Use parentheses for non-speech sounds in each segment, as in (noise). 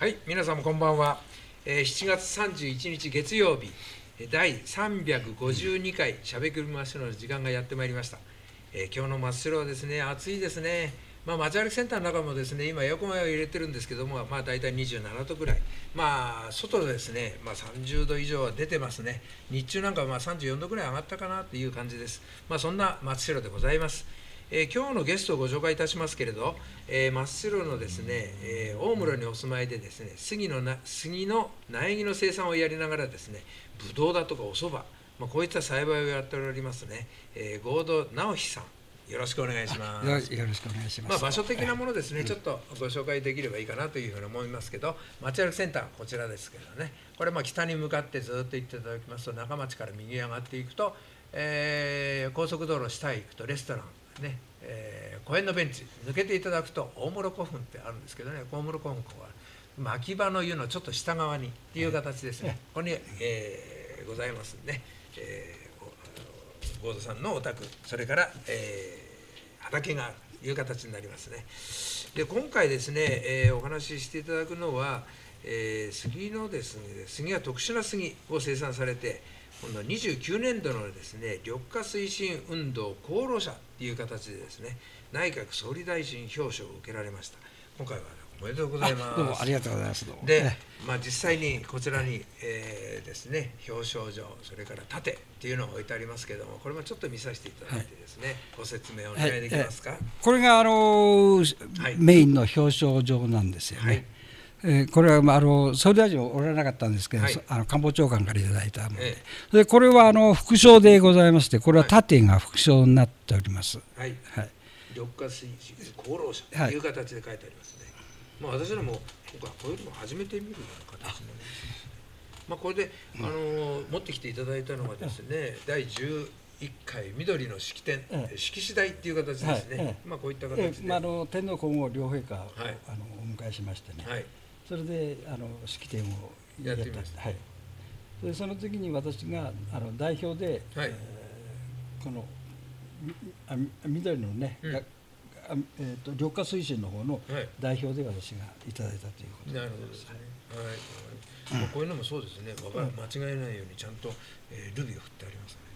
はい、皆さんもこんばんは。えー、7月31日月曜日、第352回しゃべくり真っ白の時間がやってまいりました。えー今日の真っ白はですね、暑いですね。まあ、街歩きセンターの中もですね、今エアコンを入れてるんですけども、まあ、大体27度ぐらい。まあ、外ですね、まあ、30度以上は出てますね。日中なんかまあ34度ぐらい上がったかなという感じです。まあ、そんな真っ白でございます。えー今日のゲストをご紹介いたしますけれど、えー真っ白のですね、えー大室にお住まいでですね杉のな杉の苗木の生産をやりながらですねぶどうだとかおそば、まあ、こういった栽培をやっておりますね、えー合同直樹さんよろしくお願いします。よよろしくお願いします。まあ、場所的なものですね、ちょっとご紹介できればいいかなというふうに思いますけど、町歩きセンター、こちらですけどね、これ、まあ北に向かってずっと行っていただきますと、中町から右へ上がっていくと、えー高速道路下へ行くと、レストラン、ねえー公園のベンチ、抜けていただくと、大室古墳ってあるんですけどね、大室古墳は、牧場の湯のちょっと下側にっていう形ですね、ここに、えーございますんで、えーお合田さんのお宅、それから、えー畑があるという形になりますね。で今回ですね、えーお話ししていただくのは、えー杉のですね杉は特殊な杉を生産されて今度は29年度のですね緑化推進運動功労者という形でですね内閣総理大臣表彰を受けられました。今回はおめでとうございます。どうもありがとうございます。でね、まあ、実際にこちらに、えーですね、表彰状、それから盾っていうのが置いてありますけれども、これもちょっと見させていただいてですね、ご説明お願いできますか？これがあのーはい。メインの表彰状なんですよね。はいえーこれはまああの総理大臣はおられなかったんですけど、はい。そあの官房長官からいただいたもので、えでこれはあの副賞でございまして、これは盾が副賞になっております。はい、はい。緑化推進功労者はいという形で書いてありますね。まあ、私らも今回こういうのも初めて見るような形になりますね。まあ、これで、あのー持ってきていただいたのがですね、第11回緑の式典、ええ。式次第っていう形ですね。はい。えまあ、こういったえ形で。まあ、あの天皇皇后両陛下を、はい。あのお迎えしましてね、はい、それであの式典をやってみましたはい、でその時に私があの代表で、はいえーこのみあみ緑のね、うんがあえー、と緑化推進の方のはい代表で私がいただいたということなるほどですね。はい。まあこういうのもそうですね。わかる間違えないようにちゃんと、えールビを振ってありますね。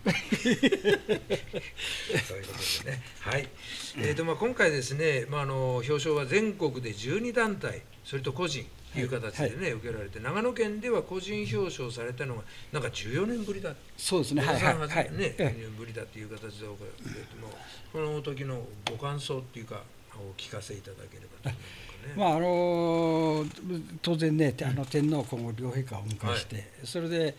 (laughs) そういうことですね。はい。えっ、とまあ今回ですね、まああの表彰は全国で12団体、それと個人という形でね、受けられて、長野県では個人表彰されたのがなんか14年ぶりだ。そうですね。はいはいはい。ね、え14年ぶりだっていう形でおかえっともうこの時のご感想っていうかお聞かせいただければと思います。まああの当然ねあの天皇皇后両陛下をお迎えして、それで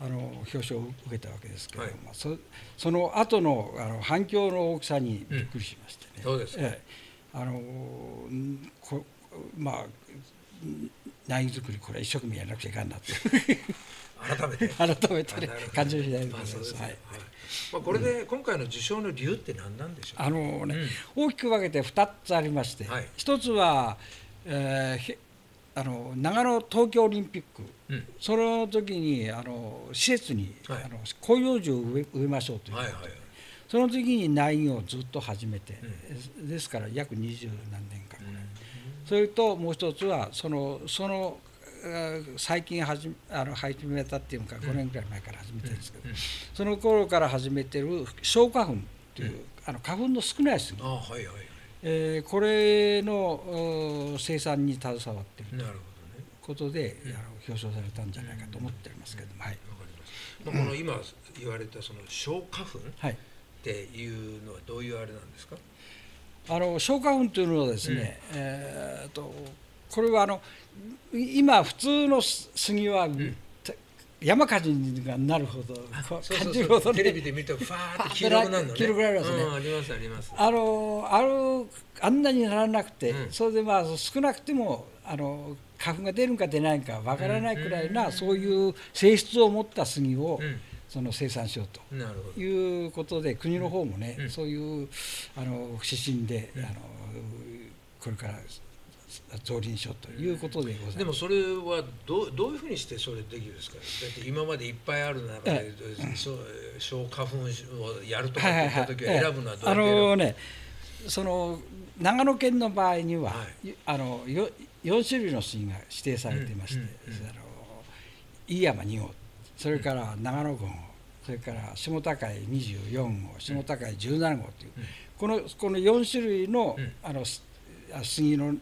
あの表彰を受けたわけですけれども、はい。そその後のあの反響の大きさにびっくりしましてね、そうですか。ええ。あのんこまあん苗木作りこれは一生懸命やらなくちゃいかんなって。改めて。(laughs) 改めてね感情次第でごまあざい。ます。はいそうですね。はい。まあ、これで今回の受賞の理由って何なんでしょう？あのね、大きく分けて2つありまして、はい。一つは、えーひあの長野東京オリンピック、うん。その時にあの施設に、はい。あの広葉樹を植えましょうという、はいはいはい。その時に苗木をずっと始めて、ですから約二十何年間ぐらい、それともう一つはそのそのえー最近始めあの始めたっていうか5年ぐらい前から始めてるんですけど、うんその頃から始めてる小花粉という、あの花粉の少ない杉あはいはいはい。えーこれのお生産に携わっているなるほどね。ことで、あの表彰されたんじゃないかと思っておりますけども、はい、わかりまあ、この今言われたその小花粉っはい、ていうのはどういうあれなんですか？あの小花粉というのはですね、えーとこれはあのい今普通の杉は、た山火事になるほど感じるほどね。テレビで見るとファーって黄色くなるのね。黄色くなりますね。うん、ありますあります。あのあのあんなにならなくて、うん。それでまあ少なくてもあの花粉が出るか出ないかわからないくらいな、そういう性質を持った杉を、うんその生産しようと。いうことで国の方もね、うん。そういうあの指針で、うん。あのこれから増林しようということでございます。でもそれはどうどういうふうにしてそれできるんですか？だって今までいっぱいある中で小小花粉をやるとかって言った時は選ぶのはどうやって選ぶあのねその長野県の場合には、はい。あのよ4種類の杉が指定されていまして、うんうんうんあの飯山2号それから長野5号それから下高井24号下高井17号という、うん。このこの4種類の,、うん。あの杉の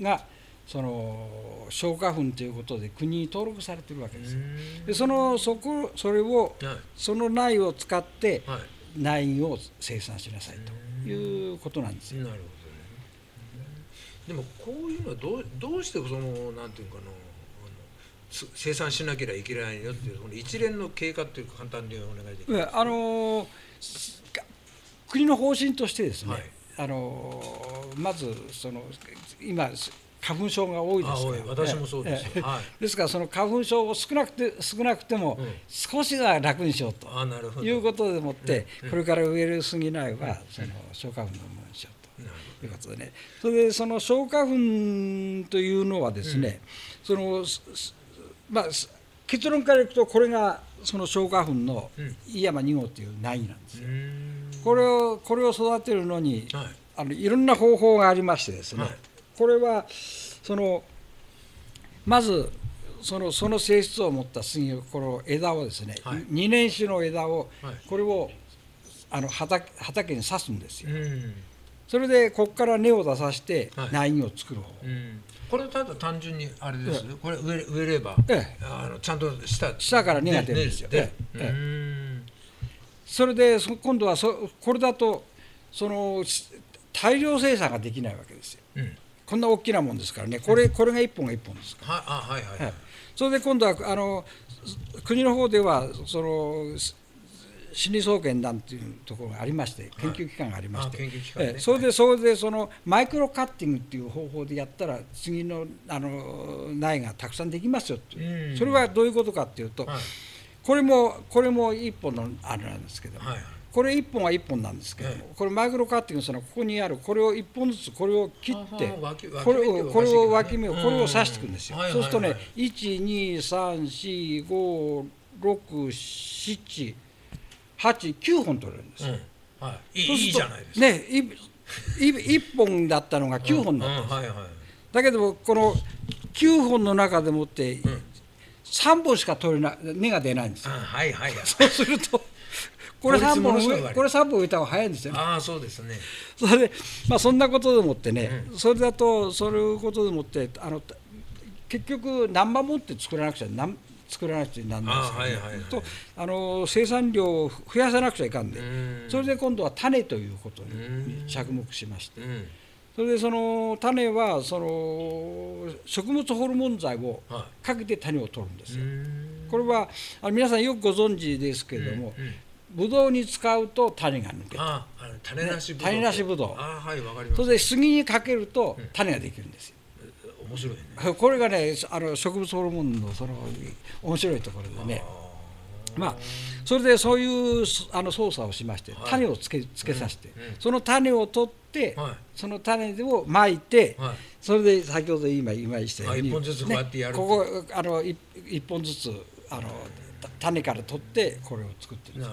がその消化粉ということで国に登録されてるわけですよ。でそのそこそれをはい。その苗を使ってはい。苗を生産しなさいということなんですよ。なるほどね。でもこういうのはどうどうしてそのなんていうかなあのす生産しなければいけないよっていうこの一連の経過っていうか簡単にお願いできます？えあの国の方針としてですね、はい。あのまずその今花粉症が多いですから。あ多い。私もそうです。よええ。はい。ですからその花粉症を少なくて少なくてもうん。少しは楽にしようと。あなるほど。いうことでもってうん。うん。これから植える杉苗はその消化粉のものにしようと。いうことでね、それでその消化粉というのはですね、そのまあす結論からいくとこれがその消化粉のうん。井山2号という苗なんですよ。これをこれを育てるのにはい。あのいろんな方法がありましてですね、はい。これはそのまずそのその性質を持った杉をこの枝をですね、はい。二年種の枝をはい。これをあの畑畑に刺すんですよ。うんそれでここから根を出させてはい。苗を作る方、うん。これただ単純にあれですこれ植え植えればええ。あのちゃんと下下から根が出るんですよ。出るえそれでそ今度はそこれだとそのし大量生産ができないわけですよ。うん。こんな大きなもんですからね。これこれが1本が1本ですかはいあはいはい。ら、ははいい、それで今度はあの国の方ではそのし心理総研団というところがありまして研究機関がありまして、えそれでそれでそのマイクロカッティングっていう方法でやったら次のあの苗がたくさんできますよっていう、それはどういうことかっていうと、これもこれも一本のあれなんですけど、これ1本は1本なんですけども、これマイクロカッティングそのここにあるこれを1本ずつこれを切ってこれをこれを脇芽をこれを刺していくんですよ。そうするとね1 2 3 4 5 6 7 89本取れるんですよ、うん。はい、いいじゃないですか。ね1本だったのが9本だったん。です、だけどこの9本の中でもって、う、3本しか取れない根が出ないんですよ、はいはい、(laughs) そうするとこれ3本これ3本植えた方が早いんですよね。あそうですね。それで、まあ、そんなことでもってね、うん、それだとそういうことでもってあの結局何万本って作らなくちゃ何作らなくちゃなんないですあはいはいはい。とあの生産量を増やさなくちゃいかんで、うん。それで今度は種ということうん。に着目しまして、うん。それでその種はその食物ホルモン剤をはかけて種を取るんですよ。これはあの皆さんよくご存知ですけれども、うんうんブドウに使うと種が抜けて種なしぶどう。種なしぶどはいわかりますそれで杉にかけると種ができるんですよ。面白いね。これがねあの植物ホルモンのその面白いところでね。まあそれでそういうあの操作をしましてはい。種をつけつけさせて、うんうん。その種を取って、はい。その種をまいて、はい。それで先ほど今今言したようにあ一本ずつこうやってやるここあの一一本ずつあのた種から取ってこれを作ってるん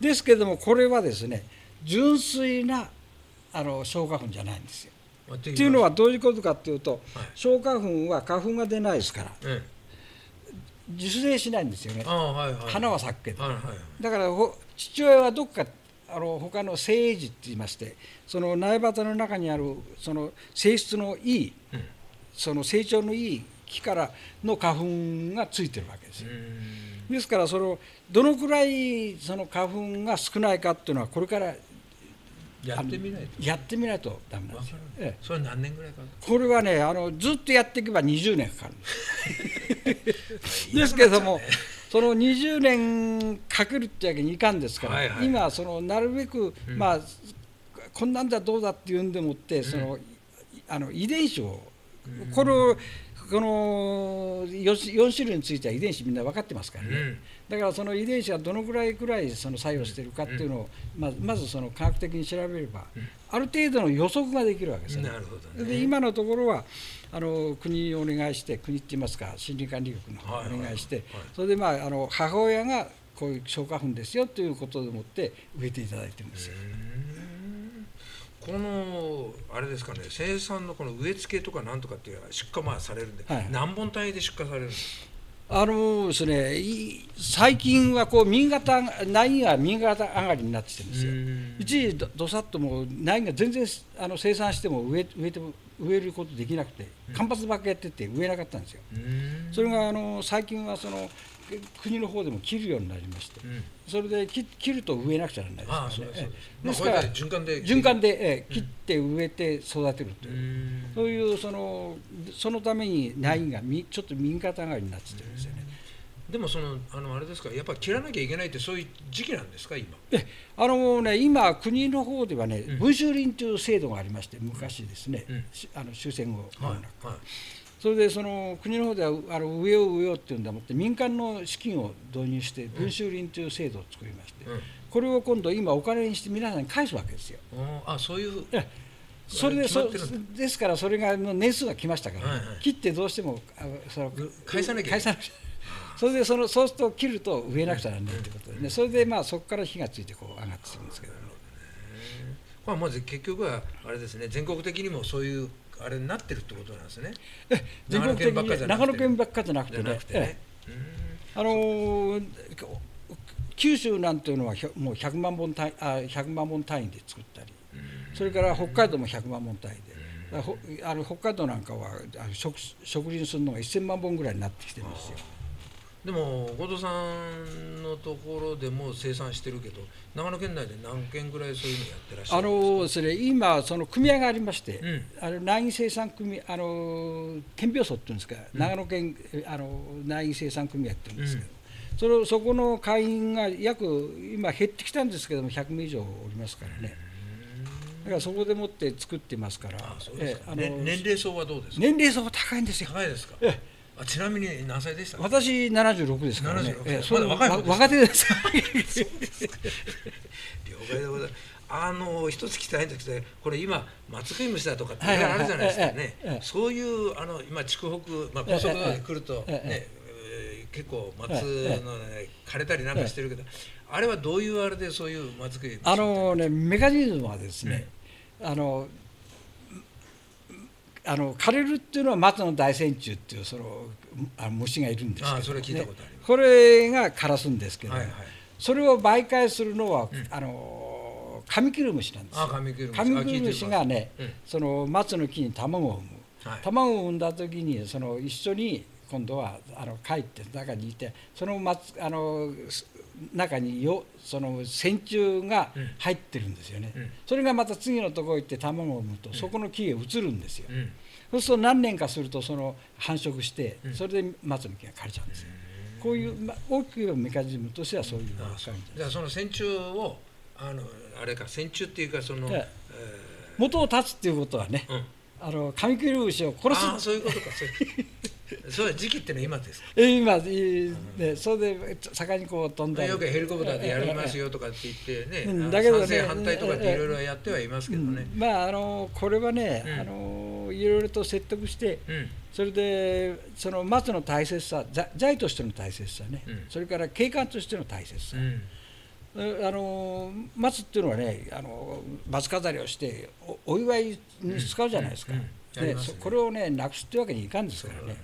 です。けどもこれはですね純粋なあの消化粉じゃないんですよ。どっっていうのはどういうことかっていうと、はい。消化粉は花粉が出ないですから。うん受精しないんですよね。はいはい。花は咲くけど。はいはいだからほ父親はどっかあの他の精児って言いましてその苗畑の中にあるその性質のいいうん。その成長のいい木からの花粉がついてるわけですよ。うん。ですからそのどのくらいその花粉が少ないかっていうのはこれからやってみないと。やってみないとダメなんですよ。ええ。それ何年ぐらいかこれはねあのずっとやっていけば20年かかるんです。(laughs) ですけどもその20年かけるってわけにいかんですから、はいはい。今そのなるべく、うん。まあこんなんだどうだっていうんでもってその、あの遺伝子をこれをこの 4, 4種類については遺伝子みんな分かってますからね、うん。だからその遺伝子がどのぐらいくらいその作用しているかっていうのをまずまずその科学的に調べれば、ある程度の予測ができるわけですよね。ね。で今のところはあの国にお願いして国って言いますか森林管理局のお願いして、はい。それでまああの母親がこういう消化粉ですよということでもって植えていただいてるんですよ。うんここのあれですかね生産のこの植え付けとかなんとかっていうのは出荷まあされるんで、はい何本単位で出荷されるんですか？あのですね、い最近はこう新潟苗が新潟上がりになってきてるんですよ。一時どどさっともう苗が全然あの生産しても植え植えても植えることできなくて間伐ばっかやってて植えなかったんですよ。それがあの最近はその国の方でも切るようになりまして、うん。それで切切ると植えなくちゃならないですからね。そうですからまあ循環で循環で、ええ切って植えて育てるという。うん。そういうそのそのために苗がみちょっと右肩上がりになってきてるんですよね。でもそのあのあれですかやっぱり切らなきゃいけないってそういう時期なんですか今？であのね、今、国の方ではね、うん。文集林という制度がありまして、昔ですね、うん。しあの終戦後、はいはいそれでその国の方ではあの植えよう植えようっていうんでもって、民間の資金を導入して、文集林という制度を作りまして、うん。これを今度、今、お金にして皆さんに返すわけですよ。おあそういう。えそれでそですから、それがの年数が来ましたから、はいはい切ってどうしてもあその返さなきゃいけない。返さなくちゃ。それでそのそうすると切ると植えなくちゃならないということでね、それでまあそこから火がついてこう上がってくるんですけどね。まあまず結局はあれですね全国的にもそういうあれになってるってことなんですね。全国的に長野県ばっかじゃなくて。てね。あのー九州なんていうのはもう100万本単位あ100万本単位で作ったり。それから北海道も100万本単位で。あほあの北海道なんかは植植林するのが1000万本ぐらいになってきてるんですよ。でも後藤さんのところでも生産してるけど長野県内で何件ぐらいそういうのやってらっしゃあるんのそれ今その組合がありまして、うん。あの苗木生産組あの県病所っていうんですか、長野県あの苗木生産組合っていうんですけど、それそこの会員が約今減ってきたんですけども100名以上おりますからね。だからそこでもって作ってますから、あそうですか、ええあのね年齢層はどうですか？年齢層が高いんですよ。高いですか？えあちなみに何歳でした？私76ですからね。76ええまだ若い若手です。(laughs) 了解でございます。あの一つ聞きたいんですけどこれ今松食い虫だとかってはいはいはい。あるじゃないですかね、ええええ。そういうあの今筑北、まあ、高速道路で来るとね、え結構松のね枯れたりなんかしてるけど、あれはどういうあれでそういう松食い虫あのねメカニズムはですね、あのあの枯れるっていうのは松の大線虫っていうそのあの虫がいるんですけど、あそれ聞いたことあります。これが枯らすんですけど、はいはい。それを媒介するのは、あのカミキリムシなんです。よあカミキリムシカミキリムシがね、うん。その松の木に卵を産む、はい。卵を産んだ時にその一緒に今度はあの帰って中にいてその松あのす中によその線虫が入ってるんですよね、うん。それがまた次のところ行って卵を産むと、そこの木へ移るんですよ、うん。そうすると何年かするとその繁殖して、うん。それで松の木が枯れちゃうんですよ、こういう、まあ、大きく言えばメカニズムとしてはそういうのが分かるその線虫をあのあれか線虫っていうかその、ええ。え元を絶つっていうことはね、ーうん。あのカミキリムシを殺す。ああそういうことかそうい時期ってのは今ですか？え今、ね、それで盛んにこう飛んだり。よくヘリコプターでやりますよとかって言ってね、うんだけどね賛成反対とかっていろいろやってはいますけどね。う。んまああのこれはね、うん。あのいろいろと説得してうん。それでその松の大切さざ財としての大切さね、うん。それから景観としての大切さ、あの松っていうのはねあの松飾りをしておお祝いに使うじゃないですか、ねそこれをねなくすってわけにいかんですからね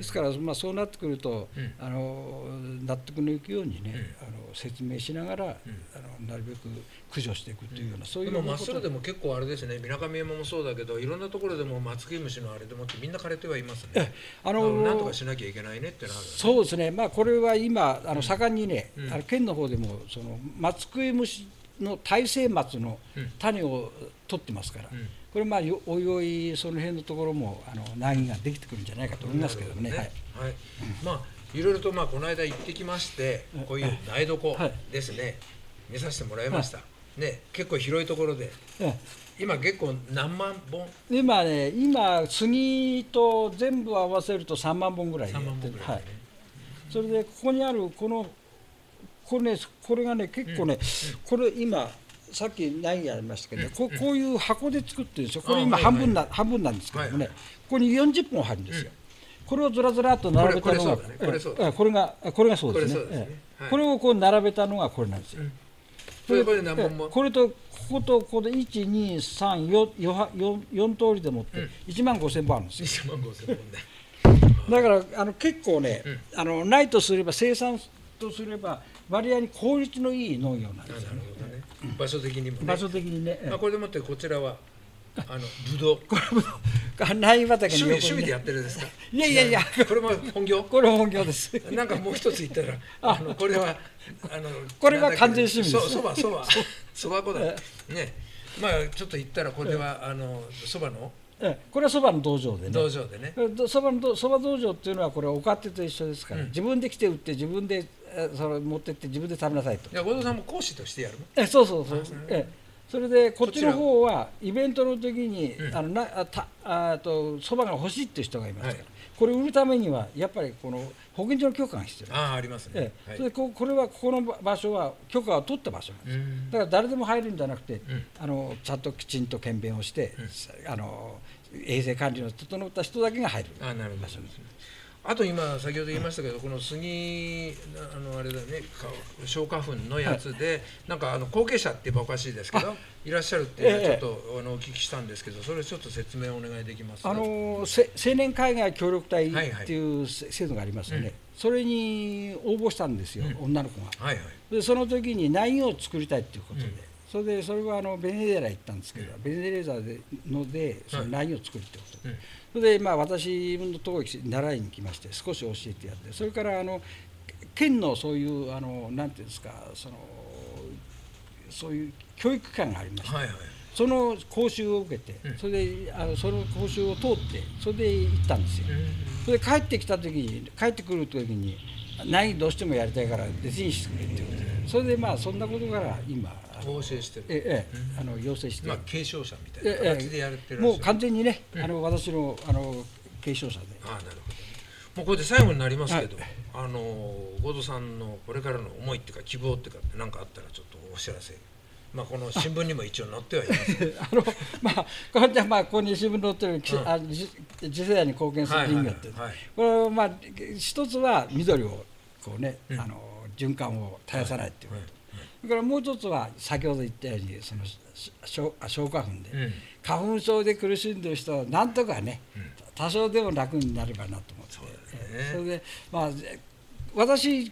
ですから、まあ、そうなってくると、うん。あの納得のいくようにね、あの説明しながら、あのなるべく駆除していくというような、そういうでもまっことすぐでも結構あれですね。水上山もそうだけどいろんなところでも松木虫のあれでもってみんな枯れてはいますね。えあのなんとかしなきゃいけないねってのはあるよね。そうですね、まあ、これは今、あの盛んにね、うん。あの県の方でもその松食い虫の耐性松のうん。種を取ってますから、うんこれ、まあ、よおいおいその辺のところもあの苗木ができてくるんじゃないかと思いますけどもね。はい。はい、まあいろいろとまあこの間行ってきましてうんこういう苗床はい。ですね。見させてもらいました、ね結構広いところで。え今結構何万本？え今ね、今、杉と全部合わせると3万本ぐらい3万本ぐらい、ね。はい、それでここにあるこのこれ,、ね、これがね結構ね、これ今さっき苗木ありましたけど、ねここういう箱で作ってるんですよ。これ今半分な、半分なんですけどもね、ここに40本入るんですよ、これをずらずらっと並べたのがこれがこれがそうですね。これをこう並べたのがこれなんですよ、これとこことここで1234通りでもって1万5千本あるんですよ。1万5千本ね。(laughs) だからあの結構ね、あのないとすれば生産とすれば割合に効率のいい農業なんですよ、ね、場所的にも、ね、場所的にね、まあ、これでもってこちらはあの (laughs) ブドウ。これも苗畑に趣味でやってるんですか？(laughs) いやいやいや。これも本業？これ本業です。(laughs) なんかもう一つ言ったらあ。のこれはあのこれは完全趣味です。そばそば。そば粉だ。ね。まあちょっと言ったらこれはあのそばの？これはそばの道場でね。道場でね。そばのそば道場っていうのはこれお勝手と一緒ですから、うん、自分で来て売って自分でそれ持ってって自分で食べなさいと。いや後藤さんも講師としてやるえそうそうそう。えそれでこっちの方はイベントの時に、うん、あのなあたあとそばが欲しいっていう人がいますから、はい、これ売るためにはやっぱりこの保健所の許可が必要あありますね、ええ、それでここれはここの場所は許可を取った場所なんです、だから誰でも入るんじゃなくて、うん、あのちゃんときちんと検便をして、うん、あの衛生管理の整った人だけが入るあなるほどあと今先ほど言いましたけどこの杉あのあれだね消化粉のやつで、はい、なんかあの後継者って言えばおかしいですけどいらっしゃるっていうのちょっと、ええ、あのお聞きしたんですけどそれちょっと説明お願いできますあの青年海外協力隊っていう制度がありますよね、はいはい、それに応募したんですよ、うん、女の子が、はいはい、でその時に内容を作りたいっていうことで、うん。それでそれはあのベネデラ行ったんですけど、うん、ベネデラでのでその何を作るってこと、うん、それでまあ私のところに習いに来まして少し教えてやってそれからあの県のそういうあのなんていうんですかそのそういう教育機関がありまして、はいはい、その講習を受けて、それであのその講習を通ってそれで行ったんですよ。それで帰ってきた時に帰ってくる時に何どうしてもやりたいから別にしてくれってことでそれでまあそんなことから今お教えしてる。ええ、あの要請して、まあ、継承者みたいな形でやってる。もう完全にね、あの私のあの継承者で。ああなるほど、もうこれで最後になりますけど、あの後藤さんのこれからの思いっていうか希望っていうか何かあったらちょっとお知らせ。まあ、この新聞にも一応載ってはいます (laughs) あの、まあ、これじゃまあここに新聞載ってる、うん、あ次世代に貢献する林業って、はいはいはい、これはまあ一つは緑をこうね、うん、あの循環を絶やさないっていう。こと、それからもう一つは先ほど言ったようにその消化粉で、うん、花粉症で苦しんでる人はなんとかね、うん、多少でも楽になればなと思って。そ,、ね、それでまあ私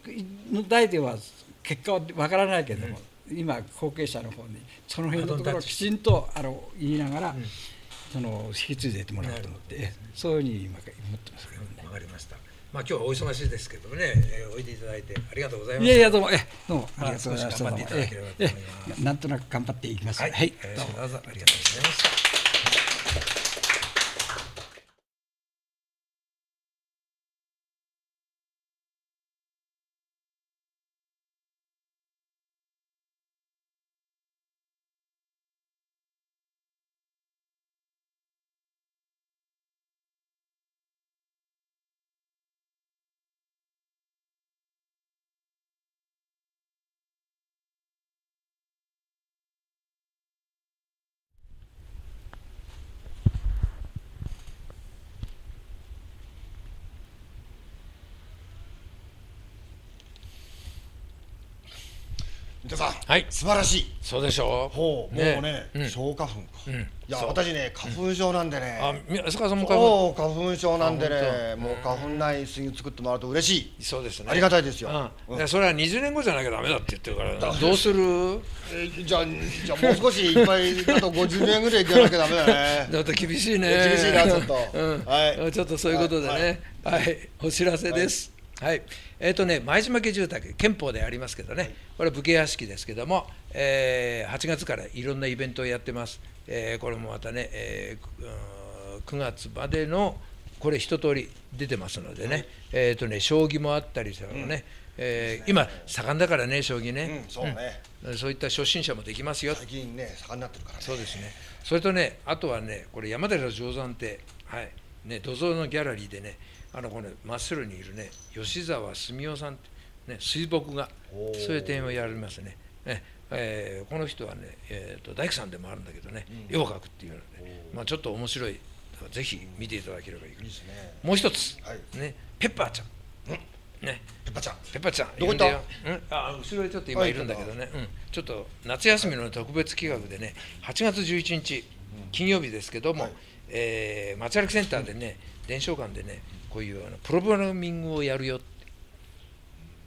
の代では結果はわからないけども、うん、今後継者の方にその辺のところをきちんとあの言いながら、その引き継いでいってもらおうと思って、そういうふうに今思ってますけどね。わかりましたまあ今日はお忙しいですけどもね、えー、おいでいただいてありがとうございます。いやいやどうもえどうもありがとうございます。頑張っていただければと思います。なんとなく頑張っていきます。はい、はい、どうぞありがとうございます。皆さん、はい、素晴らしい。そうでしょう。ほう、もうね、うん、消化粉いや、私ね、花粉症なんでね。あ、安川さんも花粉？花粉症なんでね、もう花粉ない杉作ってもらうと嬉しい。そうですね。ありがたいですよ。うん、それは20年後じゃなきゃダメだって言ってるから。どうする？えじゃあ、じゃあもう少しいっぱいあと50年ぐらいいかなきゃダメだね。(laughs) だって厳しいね。厳しいなちょっと。はい。ちょっとそういうことでね。はい、お知らせです。はい、えっ、ー、とね、前島家住宅、憲法でありますけどね、これ武家屋敷ですけども、えー、8月からいろんなイベントをやってます。えー、これもまたね、えー、9月までの、これ一通り出てますのでね、えっ、ー、とね、将棋もあったりするのね、うんえー、今、盛んだからね、将棋ね、うん、そうね、うん、そういった初心者もできますよ。最近ね、盛んになってるからね。そうですね。それとね、あとはね、これ、山寺定山って、はい、ね、土蔵のギャラリーでね、あのこの真っ白にいるね吉沢澄夫さんね水墨画そういう点をやりますね。ねえー、この人はね、えーと、大工さんでもあるんだけどね、うん、絵を描くっていうので、まあ、ちょっと面白いぜひ見ていただければいい、うん、いいね、もう一つ、はい、ね、ペッパーちゃん、うん、ね。ペッパちゃん。ペッパちゃんどこ行った？うん。あ後ろにちょっと今いるんだけどね、うん、ちょっと夏休みの特別企画でね8月11日金曜日ですけども、はい。えー街歩きセンターでね伝承館でねこういうあのプログラミングをやるよって、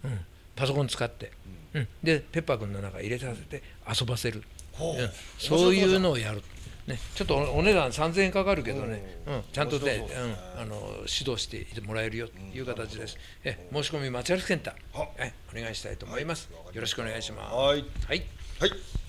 うん、パソコン使って、うん。でペッパー君の中入れさせて遊ばせる、ほう。うん。そういうのをやる。ね、ちょっとおお値段3000円かかるけどね、うん、ちゃんとですね。うん、あの指導してもらえるよという形です。え申し込み街歩きセンター。は、えお願いしたいと思います。よろしくお願いします。はい。はい。はい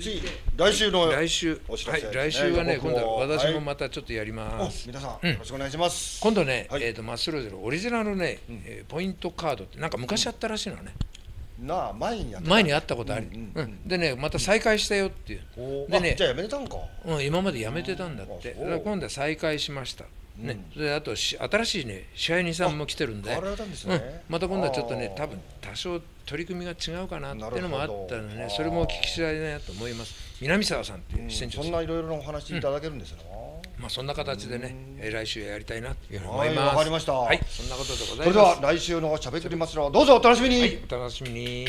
次来週の来週、はいお知らせ、ですね来週はね、今度私もはい。またちょっとやりおます。皆さんよろしくお願いします。今度ね、はい。えっ、と、マッスルゼロ、オリジナルね、えーポイントカードって、なんか昔あったらしいのね。なあ前にや前にあったことあり、ううんん。うん。でね、また再開したよっていう。おでねあじゃあやめてたんか。うん、今までやめてたんだって、今度は再開しました。ね、であとし新しいね試合人さんも来てるんで、変わられたんですうん。ね、また今度はちょっとね多分多少取り組みが違うかなっていうのもあったのでねそれもお聞きしたいなと思います。南沢さんっていう支店長さん、そんないろいろなお話いただけるんですなまあそんな形でね、えー来週やりたいなというふうに思はいいます。わかりました。はい。そんなことでございます。それでは来週のしゃべくりますのどうぞお楽しみに、はいお楽しみに